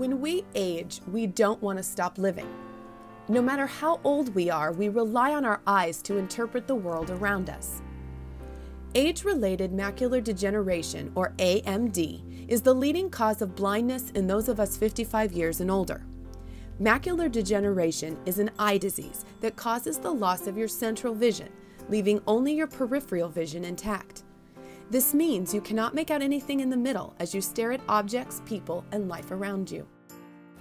When we age, we don't want to stop living. No matter how old we are, we rely on our eyes to interpret the world around us. Age related macular degeneration, or AMD, is the leading cause of blindness in those of us 55 years and older. Macular degeneration is an eye disease that causes the loss of your central vision, leaving only your peripheral vision intact. This means you cannot make out anything in the middle as you stare at objects, people, and life around you.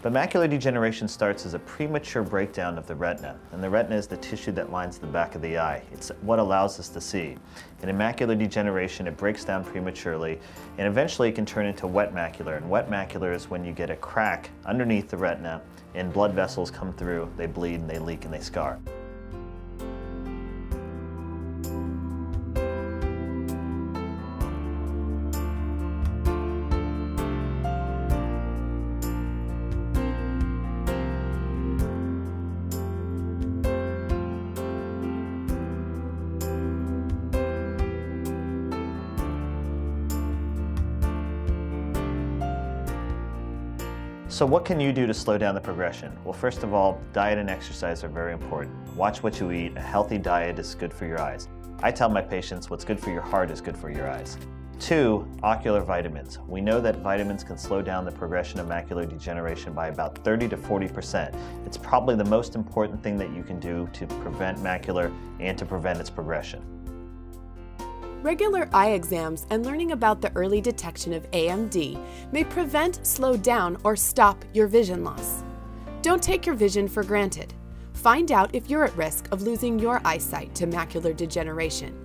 The macular degeneration starts as a premature breakdown of the retina, and the retina is the tissue that lines the back of the eye. It's what allows us to see. In macular degeneration, it breaks down prematurely, and eventually it can turn into wet macular. And wet macular is when you get a crack underneath the retina, and blood vessels come through, they bleed, and they leak, and they scar. So what can you do to slow down the progression? Well, first of all, diet and exercise are very important. Watch what you eat. A healthy diet is good for your eyes. I tell my patients what's good for your heart is good for your eyes. Two, ocular vitamins. We know that vitamins can slow down the progression of macular degeneration by about 30 to 40%. It's probably the most important thing that you can do to prevent macular and to prevent its progression. Regular eye exams and learning about the early detection of AMD may prevent, slow down, or stop your vision loss. Don't take your vision for granted. Find out if you're at risk of losing your eyesight to macular degeneration.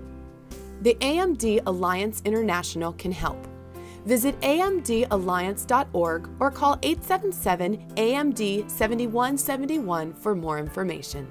The AMD Alliance International can help. Visit amdalliance.org or call 877 AMD 7171 for more information.